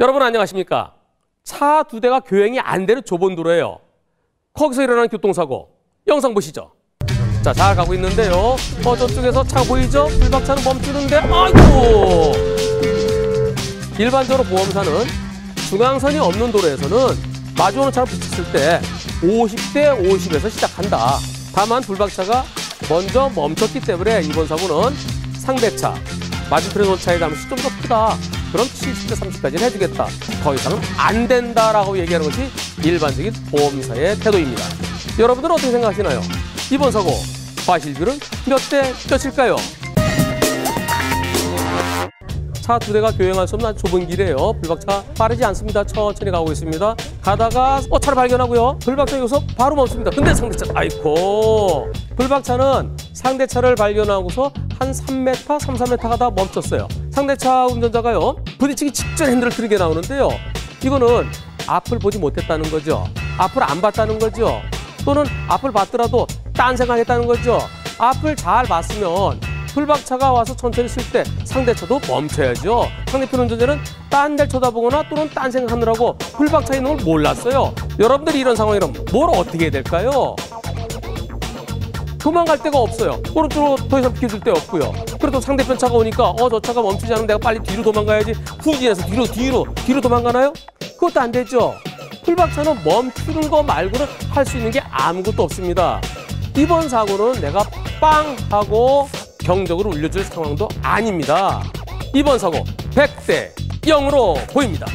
여러분 안녕하십니까? 차 두 대가 교행이 안 되는 좁은 도로예요. 거기서 일어난 교통사고 영상 보시죠. 자, 잘 가고 있는데요. 어, 저쪽에서 차 보이죠? 불박차는 멈추는데 아이고! 일반적으로 보험사는 중앙선이 없는 도로에서는 마주오는 차를 붙였을 때 50대 50에서 시작한다. 다만 불박차가 먼저 멈췄기 때문에 이번 사고는 상대차, 맞은편에 놓은 차의 감시 좀더 크다. 그럼 70대 30까지는 해주겠다. 더 이상은 안 된다라고 얘기하는 것이 일반적인 보험사의 태도입니다. 여러분들은 어떻게 생각하시나요? 이번 사고 과실비는 몇대 몇일까요? 차 두 대가 교행할 수 없는 좁은 길이에요. 불박차 빠르지 않습니다. 천천히 가고 있습니다. 가다가 어 차를 발견하고요. 불박차 여기서 바로 멈춥니다. 근데 상대차 아이고 불박차는 상대차를 발견하고서 한 3m, 3, 4m 가다 멈췄어요. 상대차 운전자가요. 부딪히기 직전 핸들을 들게 나오는데요. 이거는 앞을 보지 못했다는 거죠. 앞을 안 봤다는 거죠. 또는 앞을 봤더라도 딴 생각했다는 거죠. 앞을 잘 봤으면 풀박차가 와서 천천히 쓸때 상대차도 멈춰야죠. 상대편 운전자는 딴 데를 쳐다보거나 또는 딴 생각하느라고 풀박차에 있는 걸 몰랐어요. 여러분들이 이런 상황이라면 뭘 어떻게 해야 될까요? 도망갈 데가 없어요. 오른쪽으로 더 이상 비켜줄 데 없고요. 그래도 상대편 차가 오니까 어 저 차가 멈추지 않으면 내가 빨리 뒤로 도망가야지. 후진해서 뒤로 뒤로 뒤로 도망가나요? 그것도 안 되죠. 풀박차는 멈추는 거 말고는 할 수 있는 게 아무것도 없습니다. 이번 사고는 내가 빵 하고 경적으로 울려줄 상황도 아닙니다. 이번 사고 100대 0으로 보입니다.